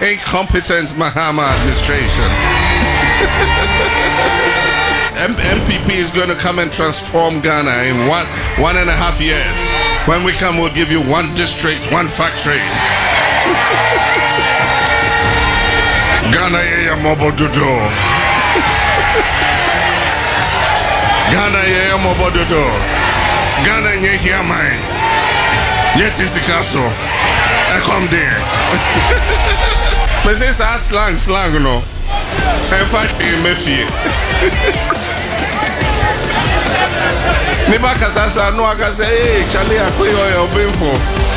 incompetent Mahama administration. M- NPP is going to come and transform Ghana in one, one and a half years. When we come, we'll give you one district, one factory. Ghana yeye mobododo. Ghana yeye mobododo. Ghana nye hiamai. Yet is the castle. I come there. mese saa slang slang no ɛmfa hwee mma fie nipa kasa saa no akasa ee kyale akoyɛ ɔyɛ ɔbɛnfo.